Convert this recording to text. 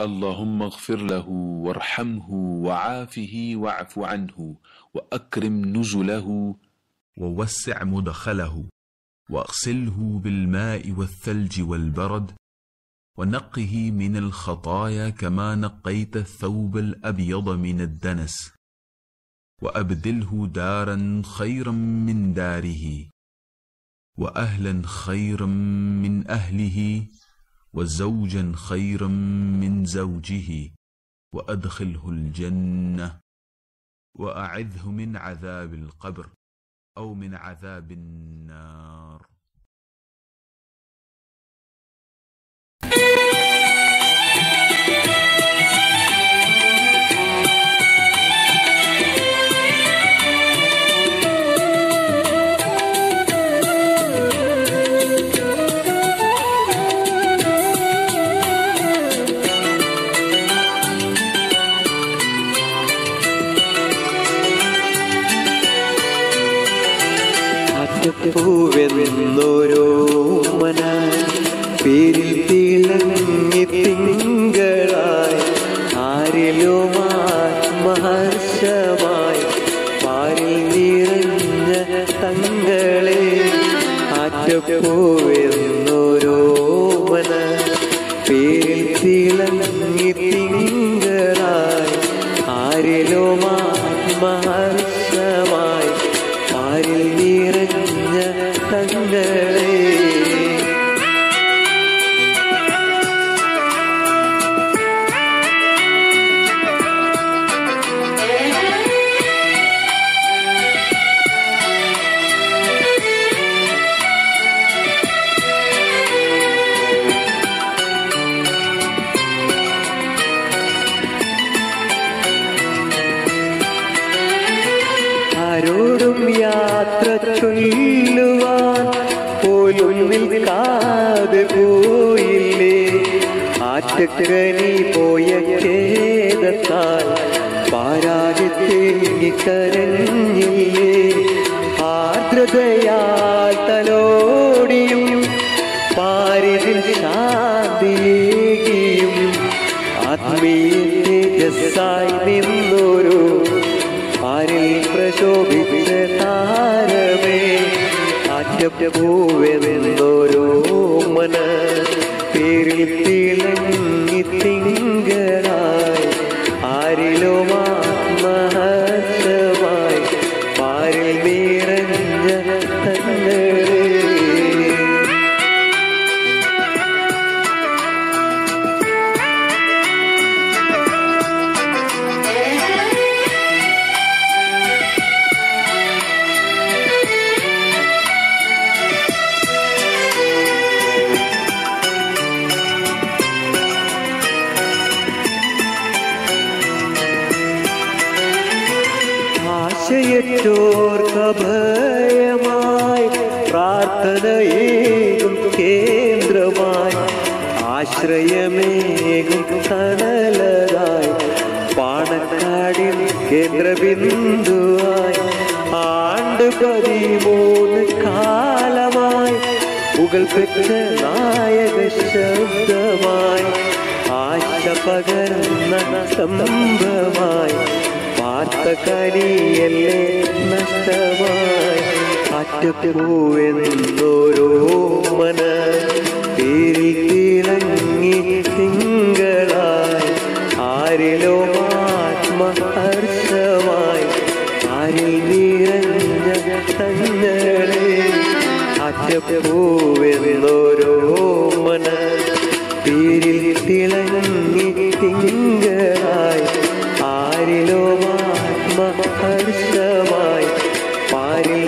اللهم اغفر له وارحمه وعافه واعف عنه وأكرم نزله ووسع مدخله وأغسله بالماء والثلج والبرد ونقه من الخطايا كما نقيت الثوب الأبيض من الدنس وأبدله دارا خيرا من داره وأهلا خيرا من أهله وزوجا خيرا من زوجه وأدخله الجنة وأعذه من عذاب القبر أو من عذاب النار. പൂവെന്നോരോ മന പേരിൽ തിളങ്ങി തിങ്കളായി. ആരിലും ആത്മഹർഷമായി പാരിൽ നിറഞ്ഞ തങ്ങളെ ആറ്റപ്പൂവെന്നോരോ മന പേരിൽ തിളങ്ങി തിങ്കളായി. തങ്ങളെ ആരോടും യാത്ര ചൊല്ലുവാൻ പോലും കാതെ പോയില്ലേ? ആറ്റക്കനി പോയ ഖേദത്താൽ പാരാകെ കരഞ്ഞില്ലേ ആർദ്രതയാൽ തലോടിയും പാരിതിൽ ശാന്തിയേകിയും ആത്മീയത്തെ തേജസ്സായി നിന്നൊരു ആരിൽ പ്രശോഭിച്ച താരമേ ആറ്റപ്പൂവെന്നോരോ മന പേരിൽ തിളങ്ങി തിങ്കളായി. ആരിലോ ആത്മഹർഷമായി പാരിൽ നിറഞ്ഞ തങ്ങളെ ആശയറ്റോർക്കഭയമായി പ്രാർത്ഥനയേകും കേന്ദ്രമായി ആശ്രയമേകും തണലതായി പാണക്കാടിൽ കേന്ദ്രബിന്ദുവായി ആണ്ട് പതിമൂന്ന് കാലമായി പുകൾ പെറ്റ നായക ശബ്ദമായി ആശ പകർന്ന സ്തംഭമായി പാർത്ത കനിയല്ലേ നഷ്ടമായി? അറ്റപ്പൂവെന്നോരോ മന പേരിൽ തിങ്കളായി. ആരിലോ ആത്മഹർഷമായി ആരിൽ നിറഞ്ഞ തങ്ങളെ അറ്റപ്പൂവെന്നോരോ പാരമായി പാരിൽ